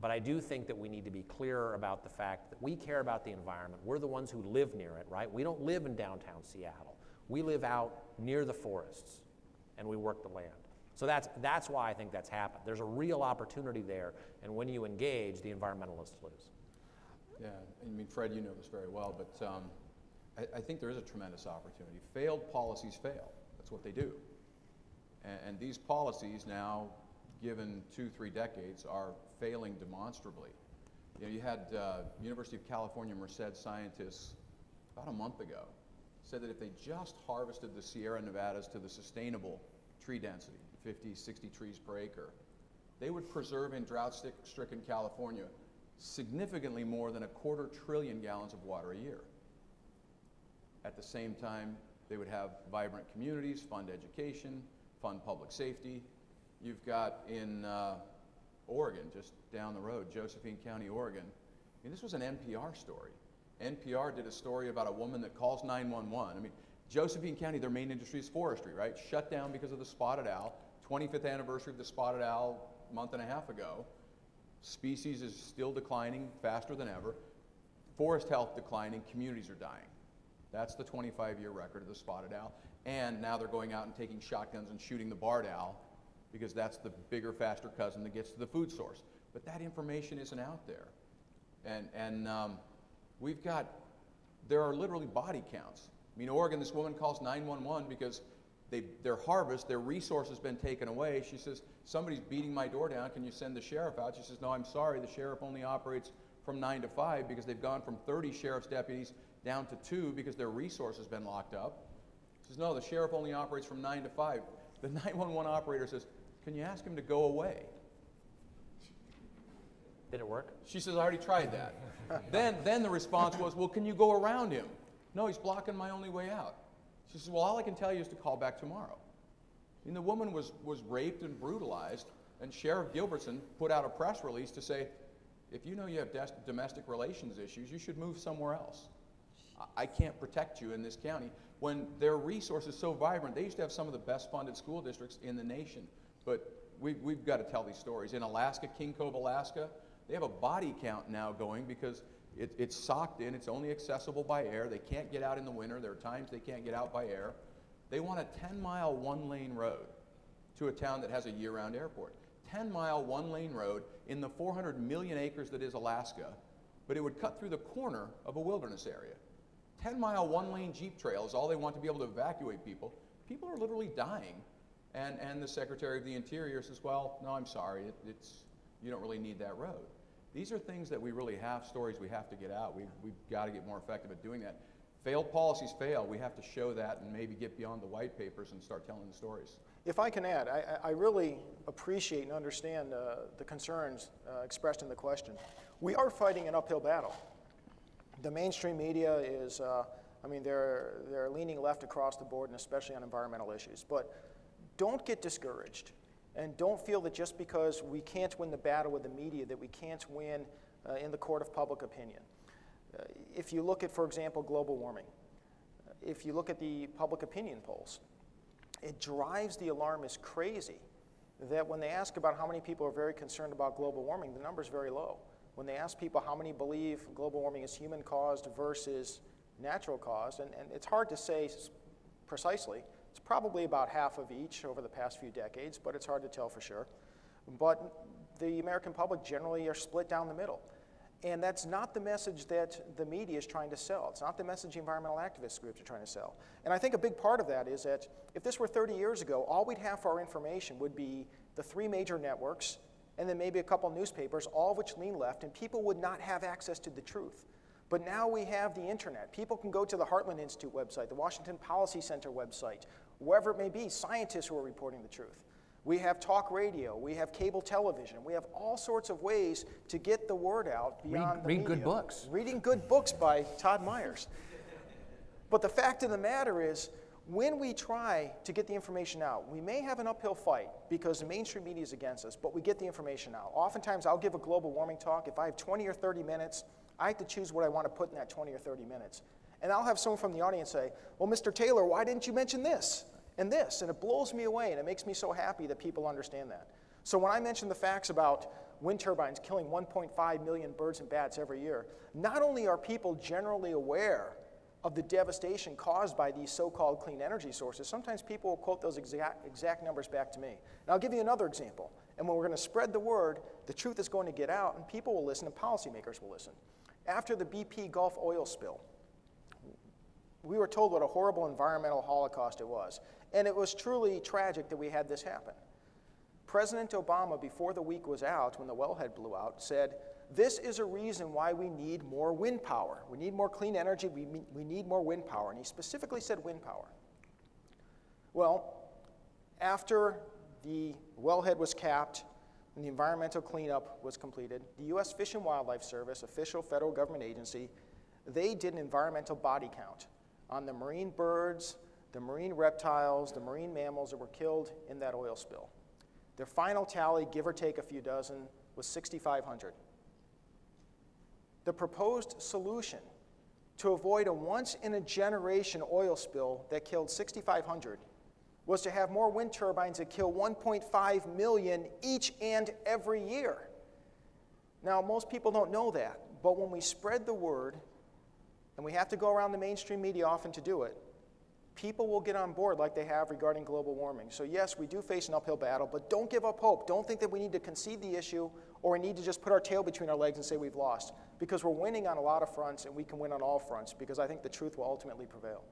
[SPEAKER 3] But I do think that we need to be clearer about the fact that we care about the environment. We're the ones who live near it, right? We don't live in downtown Seattle. We live out near the forests and we work the land. So that's, that's why I think that's happened. There's a real opportunity there, and when you engage, the environmentalists lose.
[SPEAKER 2] Yeah, I mean, Fred, you know this very well, but um, I, I think there is a tremendous opportunity. Failed policies fail. That's what they do. And, and these policies now, given two, three decades, are failing demonstrably. You know, you had uh, University of California Merced scientists about a month ago said that if they just harvested the Sierra Nevadas to the sustainable tree density, 50, 60 trees per acre, they would preserve in drought-stricken California significantly more than a quarter trillion gallons of water a year. At the same time, they would have vibrant communities, fund education, fund public safety. You've got in uh, Oregon, just down the road, Josephine County, Oregon. I mean, this was an NPR story. NPR did a story about a woman that calls 911. I mean, Josephine County, their main industry is forestry, right? Shut down because of the spotted owl. 25th anniversary of the spotted owl a month and a half ago. Species is still declining faster than ever. Forest health declining, communities are dying. That's the 25-year record of the spotted owl. And now they're going out and taking shotguns and shooting the barred owl because that's the bigger, faster cousin that gets to the food source. But that information isn't out there. And, and um, we've got, there are literally body counts. I mean, Oregon, this woman calls 911 because they, their harvest, their resource has been taken away. She says, somebody's beating my door down. Can you send the sheriff out? She says, no, I'm sorry. The sheriff only operates from 9 to 5 because they've gone from 30 sheriff's deputies down to two because their resource has been locked up. She says, no, the sheriff only operates from 9 to 5. The 911 operator says, can you ask him to go away?
[SPEAKER 3] Did it work?
[SPEAKER 2] She says, I already tried that. then, then the response was, well, can you go around him? No, he's blocking my only way out. She says, well, all I can tell you is to call back tomorrow. And the woman was, was raped and brutalized, and Sheriff Gilbertson put out a press release to say, if you know you have domestic relations issues, you should move somewhere else. I, I can't protect you in this county. When their resource is so vibrant, they used to have some of the best funded school districts in the nation. But we, we've got to tell these stories. In Alaska, King Cove, Alaska, they have a body count now going because it, it's socked in, it's only accessible by air. They can't get out in the winter. There are times they can't get out by air. They want a 10 mile, one lane road to a town that has a year round airport. 10 mile, one lane road in the 400 million acres that is Alaska, but it would cut through the corner of a wilderness area. 10 mile, one lane Jeep trail is all they want to be able to evacuate people. People are literally dying. And, and the Secretary of the Interior says, well, no, I'm sorry, it, it's, you don't really need that road. These are things that we really have, stories we have to get out. We've, we've got to get more effective at doing that. Failed policies fail. We have to show that and maybe get beyond the white papers and start telling the stories.
[SPEAKER 4] If I can add, I, I really appreciate and understand uh, the concerns uh, expressed in the question. We are fighting an uphill battle. The mainstream media is, uh, I mean, they're, they're leaning left across the board, and especially on environmental issues. But don't get discouraged. And don't feel that just because we can't win the battle with the media, that we can't win uh, in the court of public opinion. Uh, if you look at, for example, global warming, uh, if you look at the public opinion polls, it drives the alarmists crazy that when they ask about how many people are very concerned about global warming, the number is very low. When they ask people how many believe global warming is human caused versus natural caused, and, and it's hard to say precisely, probably about half of each over the past few decades, but it's hard to tell for sure. But the American public generally are split down the middle. And that's not the message that the media is trying to sell. It's not the message environmental activist groups are trying to sell. And I think a big part of that is that if this were 30 years ago, all we'd have for our information would be the three major networks and then maybe a couple newspapers, all of which lean left, and people would not have access to the truth. But now we have the internet. People can go to the Heartland Institute website, the Washington Policy Center website, wherever it may be, scientists who are reporting the truth. We have talk radio, we have cable television, we have all sorts of ways to get the word out beyond
[SPEAKER 3] read,
[SPEAKER 4] the
[SPEAKER 3] read
[SPEAKER 4] media.
[SPEAKER 3] good books.
[SPEAKER 4] Reading good books by Todd Myers. But the fact of the matter is, when we try to get the information out, we may have an uphill fight because the mainstream media is against us, but we get the information out. Oftentimes, I'll give a global warming talk. If I have 20 or 30 minutes, I have to choose what I want to put in that 20 or 30 minutes. And I'll have someone from the audience say, Well, Mr. Taylor, why didn't you mention this and this? And it blows me away, and it makes me so happy that people understand that. So when I mention the facts about wind turbines killing 1.5 million birds and bats every year, not only are people generally aware of the devastation caused by these so called clean energy sources, sometimes people will quote those exact, exact numbers back to me. And I'll give you another example. And when we're going to spread the word, the truth is going to get out, and people will listen, and policymakers will listen. After the BP Gulf oil spill, we were told what a horrible environmental holocaust it was. And it was truly tragic that we had this happen. President Obama, before the week was out, when the wellhead blew out, said, This is a reason why we need more wind power. We need more clean energy, we, we need more wind power. And he specifically said wind power. Well, after the wellhead was capped and the environmental cleanup was completed, the U.S. Fish and Wildlife Service, official federal government agency, they did an environmental body count on the marine birds, the marine reptiles, the marine mammals that were killed in that oil spill. Their final tally, give or take a few dozen, was 6,500. The proposed solution to avoid a once in a generation oil spill that killed 6,500 was to have more wind turbines that kill 1.5 million each and every year. Now, most people don't know that, but when we spread the word, and we have to go around the mainstream media often to do it, people will get on board like they have regarding global warming. So, yes, we do face an uphill battle, but don't give up hope. Don't think that we need to concede the issue or we need to just put our tail between our legs and say we've lost, because we're winning on a lot of fronts and we can win on all fronts, because I think the truth will ultimately prevail.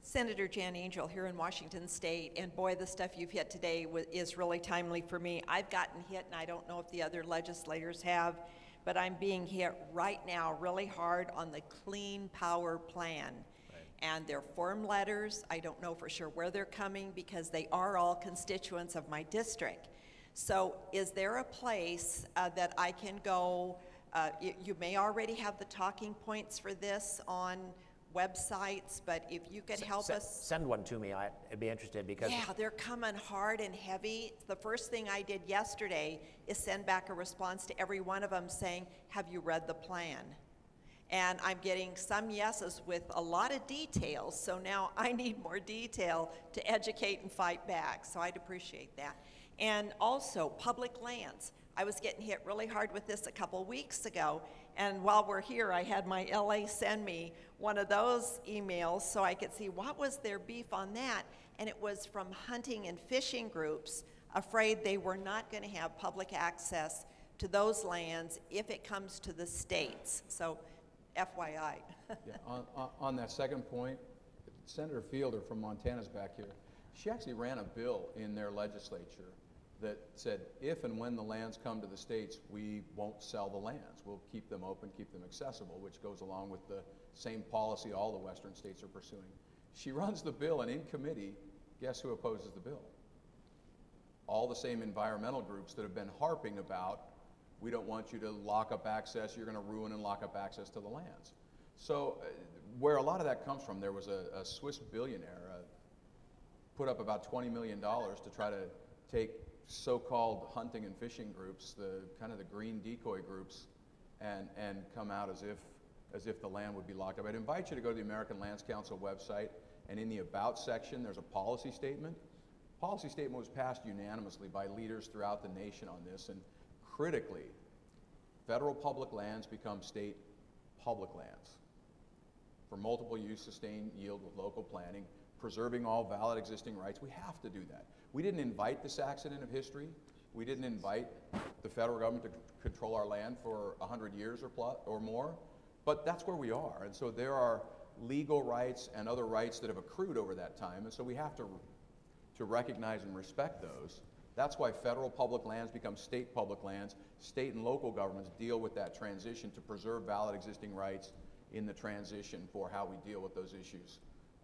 [SPEAKER 6] Senator Jan Angel here in Washington State, and boy, the stuff you've hit today is really timely for me. I've gotten hit, and I don't know if the other legislators have, but I'm being hit right now really hard on the Clean Power Plan. And their form letters, I don't know for sure where they're coming because they are all constituents of my district. So is there a place uh, that I can go? Uh, you, you may already have the talking points for this on websites, but if you could help us.
[SPEAKER 3] Send one to me, I'd be interested, because
[SPEAKER 6] Yeah, they're coming hard and heavy. The first thing I did yesterday is send back a response to every one of them saying, Have you read the plan? And I'm getting some yeses with a lot of details, so now I need more detail to educate and fight back. So I'd appreciate that. And also, public lands. I was getting hit really hard with this a couple weeks ago, and while we're here, I had my LA send me one of those emails so I could see what was their beef on that. And it was from hunting and fishing groups afraid they were not going to have public access to those lands if it comes to the states. So, FYI.
[SPEAKER 2] Yeah, on, on, that second point, Senator Fielder from Montana's back here. She actually ran a bill in their legislature that said if and when the lands come to the states, we won't sell the lands. We'll keep them open, keep them accessible, which goes along with the same policy all the western states are pursuing. She runs the bill, and in committee, guess who opposes the bill? all the same environmental groups that have been harping about, we don't want you to lock up access, you're going to ruin and lock up access to the lands. So uh, where a lot of that comes from, there was a, a Swiss billionaire uh, put up about $20 million to try to take so-called hunting and fishing groups, the kind of the green decoy groups, and, and come out as if, as if the land would be locked up. I'd invite you to go to the American Lands Council website, and in the About section, there's a policy statement. Policy statement was passed unanimously by leaders throughout the nation on this, and critically, federal public lands become state public lands for multiple use, sustained yield with local planning, preserving all valid existing rights. We have to do that. We didn't invite this accident of history. We didn't invite the federal government to control our land for 100 years or, plus, or more, but that's where we are. And so there are legal rights and other rights that have accrued over that time, and so we have to, to recognize and respect those. That's why federal public lands become state public lands. State and local governments deal with that transition to preserve valid existing rights in the transition for how we deal with those issues.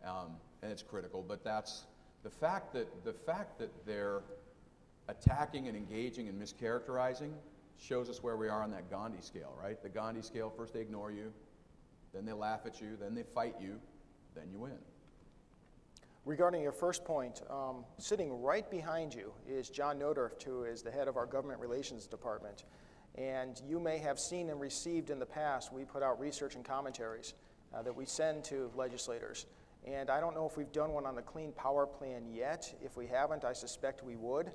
[SPEAKER 2] Um, and it's critical, but that's the fact that, the fact that they're attacking and engaging and mischaracterizing shows us where we are on that Gandhi scale, right? The Gandhi scale, first they ignore you, then they laugh at you, then they fight you, then you win.
[SPEAKER 4] Regarding your first point, um, sitting right behind you is John Nothdurft, who is the head of our Government Relations Department. And you may have seen and received in the past, we put out research and commentaries uh, that we send to legislators. And I don't know if we've done one on the Clean Power Plan yet. If we haven't, I suspect we would.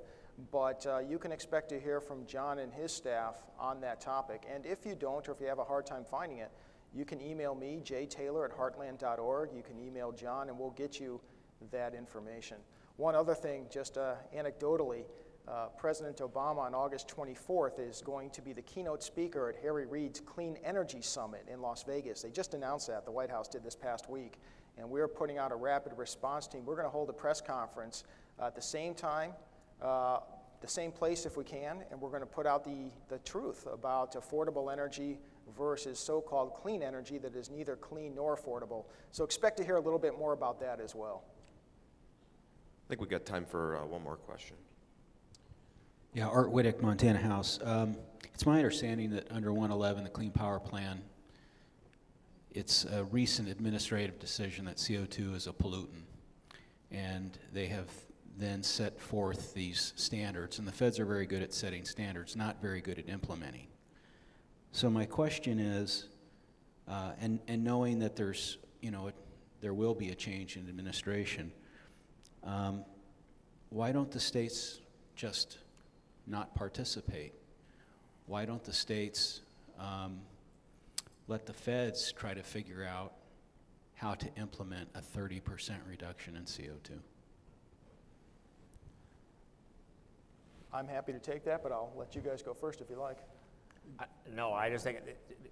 [SPEAKER 4] But uh, you can expect to hear from John and his staff on that topic. And if you don't, or if you have a hard time finding it, you can email me, jtaylor at heartland.org. You can email John, and we'll get you that information. One other thing, just uh, anecdotally, uh, President Obama on August 24th is going to be the keynote speaker at Harry Reid's Clean Energy Summit in Las Vegas. They just announced that, the White House did this past week. And we're putting out a rapid response team. We're going to hold a press conference uh, at the same time, uh, the same place if we can, and we're going to put out the, the truth about affordable energy versus so called clean energy that is neither clean nor affordable. So expect to hear a little bit more about that as well.
[SPEAKER 7] I think we've got time for uh, one more question.
[SPEAKER 8] Yeah, Art Wittich, Montana House. Um, It's my understanding that under 111, the Clean Power Plan, it's a recent administrative decision that CO2 is a pollutant. And they have then set forth these standards, and the feds are very good at setting standards, not very good at implementing. So my question is, uh, and, and knowing that there's, you know, it- there will be a change in administration, Um, why don't the states just not participate? Why don't the states um, let the feds try to figure out how to implement a 30% reduction in CO2?
[SPEAKER 4] I'm happy to take that, but I'll let you guys go first if you like.
[SPEAKER 3] I- No, I just think it- it-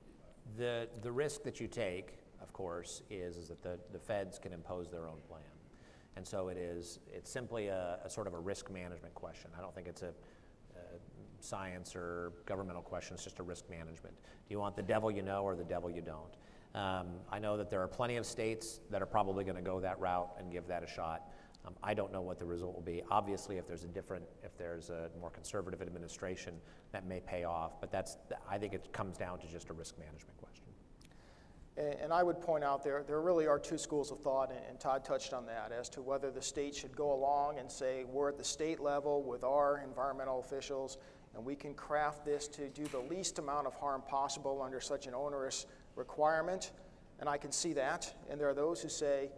[SPEAKER 3] the, the risk that you take, of course, is, is that the, the feds can impose their own plan. And so it is, it's simply a, a sort of a risk management question. I don't think it's a, uh science or governmental question, it's just a risk management. Do you want the devil you know or the devil you don't? Um, I know that there are plenty of states that are probably going to go that route and give that a shot. Um, I don't know what the result will be. Obviously, if there's a different, if there's a more conservative administration, that may pay off. But that's, I think it comes down to just a risk management question.
[SPEAKER 4] And, and I would point out there, there really are two schools of thought, and, and Todd touched on that, as to whether the state should go along and say, we're at the state level with our environmental officials, and we can craft this to do the least amount of harm possible under such an onerous requirement. And I can see that. And there are those who say,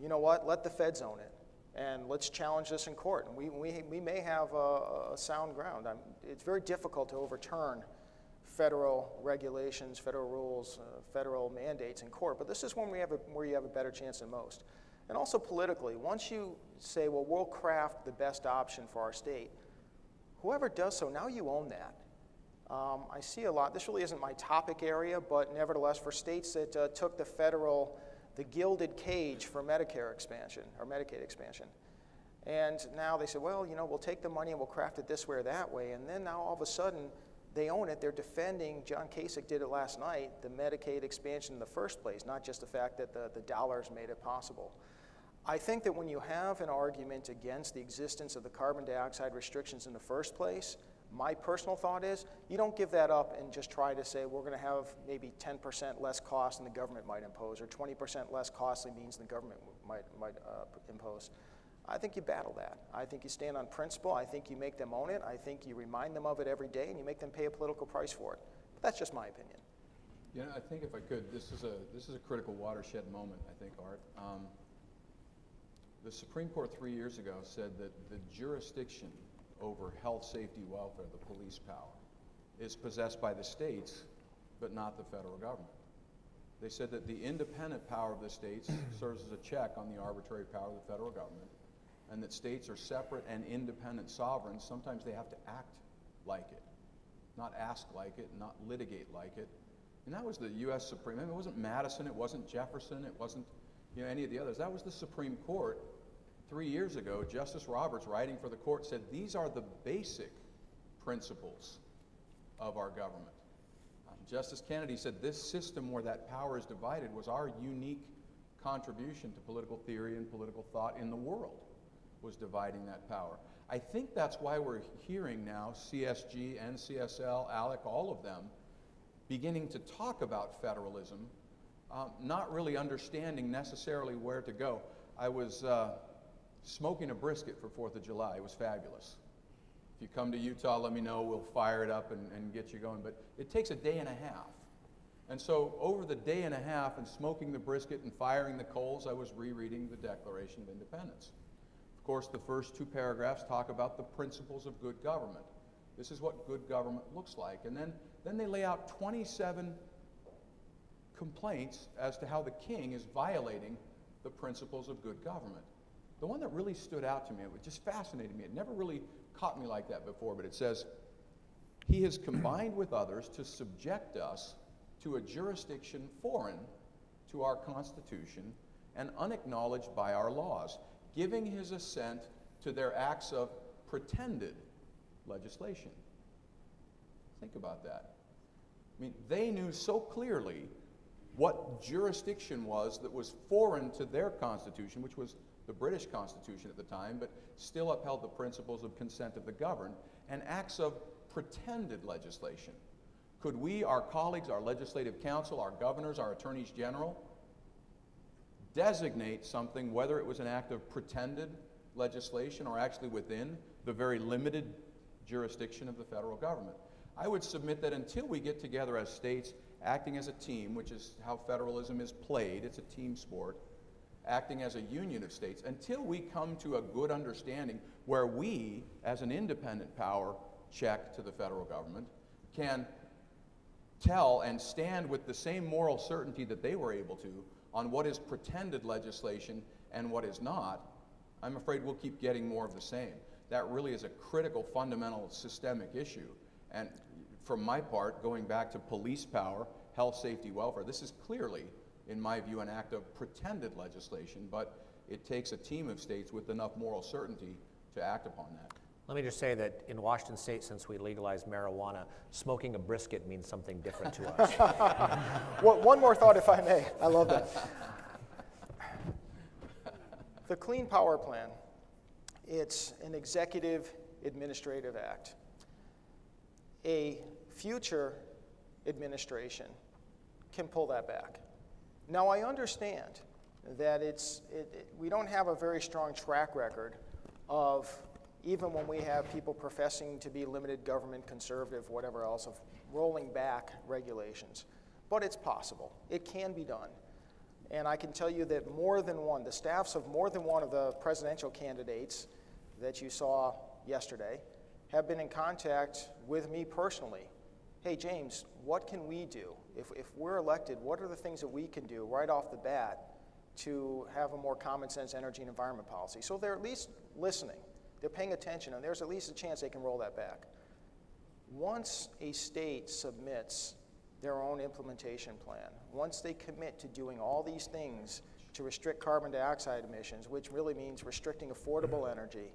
[SPEAKER 4] you know what, let the feds own it and let's challenge this in court. And we, we, we may have a, a sound ground. I'm, it's very difficult to overturn federal regulations, federal rules, uh, federal mandates in court, but this is one we have a, where you have a better chance than most. And also politically, once you say, well, we'll craft the best option for our state, whoever does so, now you own that. Um, I see a lot, this really isn't my topic area, but nevertheless, for states that uh, took the federal the gilded cage for Medicare expansion or Medicaid expansion. And now they say, well, you know, we'll take the money and we'll craft it this way or that way. And then now all of a sudden, they own it. They're defending, John Kasich did it last night, the Medicaid expansion in the first place, not just the fact that the, the dollars made it possible. I think that when you have an argument against the existence of the carbon dioxide restrictions in the first place, my personal thought is you don't give that up and just try to say we're going to have maybe 10% less cost than the government might impose, or 20% less costly means the government might, might uh, impose. I think you battle that. I think you stand on principle. I think you make them own it. I think you remind them of it every day, and you make them pay a political price for it. But that's just my opinion.
[SPEAKER 2] You know, I think if I could, this is a, this is a critical watershed moment, I think, Art. Um, the Supreme Court three years ago said that the jurisdiction over health, safety, welfare, the police power, is possessed by the states, but not the federal government. They said that the independent power of the states serves as a check on the arbitrary power of the federal government, and that states are separate and independent sovereigns. Sometimes they have to act like it, not ask like it, not litigate like it. And that was the U.S. Supreme. It wasn't Madison, it wasn't Jefferson, it wasn't you know, any of the others. That was the Supreme Court three years ago, Justice Roberts, writing for the court, said these are the basic principles of our government. Um, Justice Kennedy said this system where that power is divided was our unique contribution to political theory and political thought in the world, was dividing that power. I think that's why we're hearing now CSG, NCSL, ALEC, all of them beginning to talk about federalism, um, not really understanding necessarily where to go. I was uh, smoking a brisket for 4th of July. It was fabulous. If you come to Utah, let me know. We'll fire it up and, and get you going. But it takes a day and a half. And so, over the day and a half, and smoking the brisket and firing the coals, I was rereading the Declaration of Independence. Course, the first two paragraphs talk about the principles of good government. This is what good government looks like. And then, then they lay out 27 complaints as to how the king is violating the principles of good government. The one that really stood out to me, it just fascinated me, it never really caught me like that before, but it says, He has combined with others to subject us to a jurisdiction foreign to our Constitution and unacknowledged by our laws, giving his assent to their acts of pretended legislation. Think about that. I mean, they knew so clearly what jurisdiction was that was foreign to their Constitution, which was the British Constitution at the time, but still upheld the principles of consent of the governed, and acts of pretended legislation. Could we, our colleagues, our legislative council, our governors, our attorneys general, designate something, whether it was an act of pretended legislation or actually within the very limited jurisdiction of the federal government? I would submit that until we get together as states acting as a team, which is how federalism is played, it's a team sport, acting as a union of states, until we come to a good understanding where we, as an independent power, check to the federal government, can tell and stand with the same moral certainty that they were able to on what is pretended legislation and what is not, I'm afraid we'll keep getting more of the same. That really is a critical, fundamental, systemic issue. And from my part, going back to police power, health, safety, welfare, this is clearly, in my view, an act of pretended legislation, but it takes a team of states with enough moral certainty to act upon that.
[SPEAKER 3] Let me just say that in Washington State, since we legalized marijuana, smoking a brisket means something different to us.
[SPEAKER 4] One one more thought, if I may. I love that. The Clean Power Plan, it's an executive administrative act. A future administration can pull that back. Now, I understand that it's, it, it- we don't have a very strong track record of, even when we have people professing to be limited government, conservative, whatever else, of rolling back regulations. But it's possible. It can be done. And I can tell you that more than one, the staffs of more than one of the presidential candidates that you saw yesterday have been in contact with me personally. Hey, James, what can we do? If, if we're elected, what are the things that we can do right off the bat to have a more common sense energy and environment policy? So they're at least listening, they're paying attention, and there's at least a chance they can roll that back. Once a state submits their own implementation plan, once they commit to doing all these things to restrict carbon dioxide emissions, which really means restricting affordable energy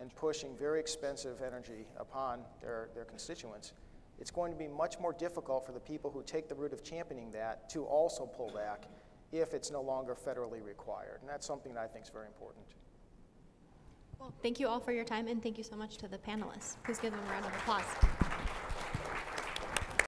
[SPEAKER 4] and pushing very expensive energy upon their, their constituents, it's going to be much more difficult for the people who take the route of championing that to also pull back if it's no longer federally required. And that's something that I think is very important.
[SPEAKER 1] Well, thank you all for your time, and thank you so much to the panelists. Please give them a round of applause.